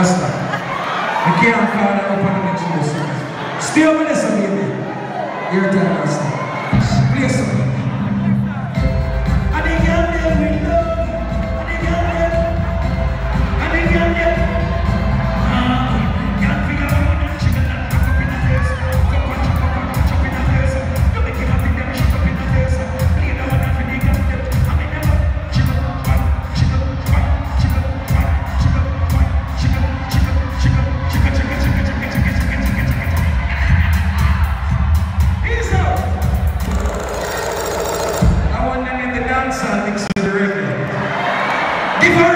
Asta. Aqui é um cara completamente inocente. Still in this amendment. grandson exhilarating. Give her